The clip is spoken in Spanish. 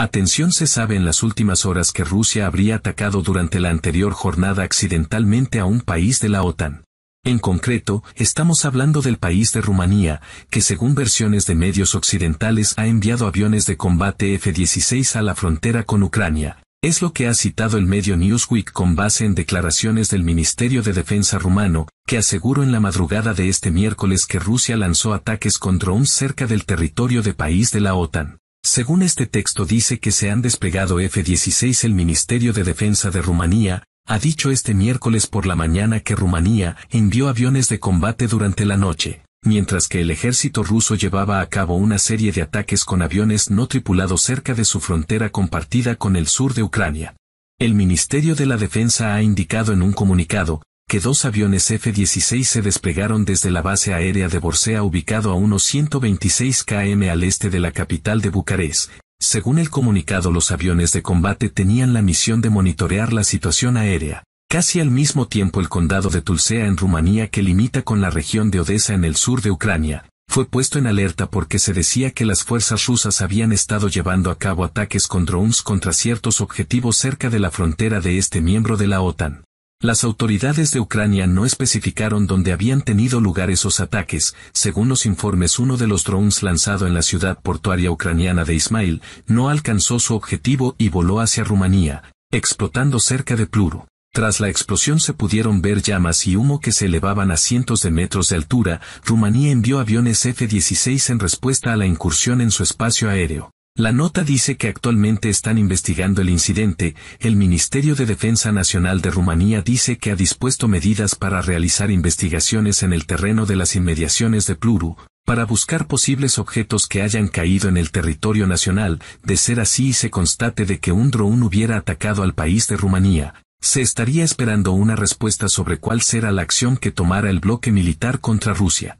Atención se sabe en las últimas horas que Rusia habría atacado durante la anterior jornada accidentalmente a un país de la OTAN. En concreto, estamos hablando del país de Rumanía, que según versiones de medios occidentales ha enviado aviones de combate F-16 a la frontera con Ucrania. Es lo que ha citado el medio Newsweek con base en declaraciones del Ministerio de Defensa rumano, que aseguró en la madrugada de este miércoles que Rusia lanzó ataques con drones cerca del territorio de país de la OTAN. Según este texto dice que se han desplegado F-16 el Ministerio de Defensa de Rumanía, ha dicho este miércoles por la mañana que Rumanía envió aviones de combate durante la noche, mientras que el ejército ruso llevaba a cabo una serie de ataques con aviones no tripulados cerca de su frontera compartida con el sur de Ucrania. El Ministerio de la Defensa ha indicado en un comunicado, que dos aviones F-16 se desplegaron desde la base aérea de Borsea ubicado a unos 126 km al este de la capital de Bucarest, según el comunicado los aviones de combate tenían la misión de monitorear la situación aérea. Casi al mismo tiempo el condado de Tulsea en Rumanía que limita con la región de Odessa en el sur de Ucrania, fue puesto en alerta porque se decía que las fuerzas rusas habían estado llevando a cabo ataques con drones contra ciertos objetivos cerca de la frontera de este miembro de la OTAN. Las autoridades de Ucrania no especificaron dónde habían tenido lugar esos ataques, según los informes uno de los drones lanzado en la ciudad portuaria ucraniana de Ismail, no alcanzó su objetivo y voló hacia Rumanía, explotando cerca de Pluro. Tras la explosión se pudieron ver llamas y humo que se elevaban a cientos de metros de altura, Rumanía envió aviones F-16 en respuesta a la incursión en su espacio aéreo. La nota dice que actualmente están investigando el incidente, el Ministerio de Defensa Nacional de Rumanía dice que ha dispuesto medidas para realizar investigaciones en el terreno de las inmediaciones de Pluru, para buscar posibles objetos que hayan caído en el territorio nacional, de ser así y se constate de que un dron hubiera atacado al país de Rumanía, se estaría esperando una respuesta sobre cuál será la acción que tomara el bloque militar contra Rusia.